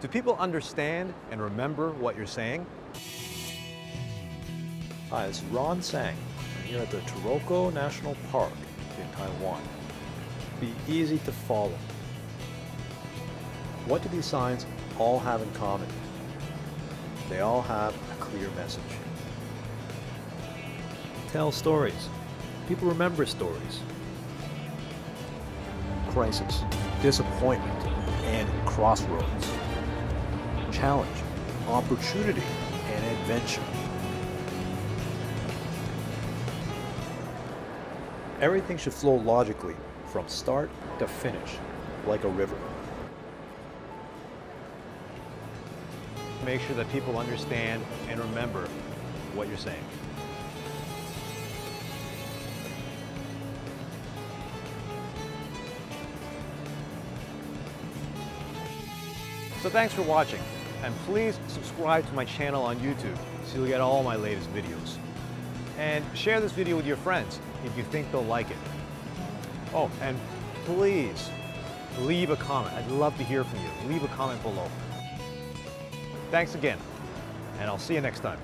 Do people understand and remember what you're saying? Hi, is Ron Tsang. I'm here at the Taroko National Park in Taiwan. Be easy to follow. What do these signs all have in common? They all have a clear message. Tell stories. People remember stories. Crisis, disappointment, and crossroads. Challenge, opportunity, and adventure. Everything should flow logically from start to finish, like a river. Make sure that people understand and remember what you're saying. So thanks for watching, and please subscribe to my channel on YouTube so you'll get all my latest videos. And share this video with your friends if you think they'll like it. Oh, and please leave a comment. I'd love to hear from you. Leave a comment below. Thanks again, and I'll see you next time.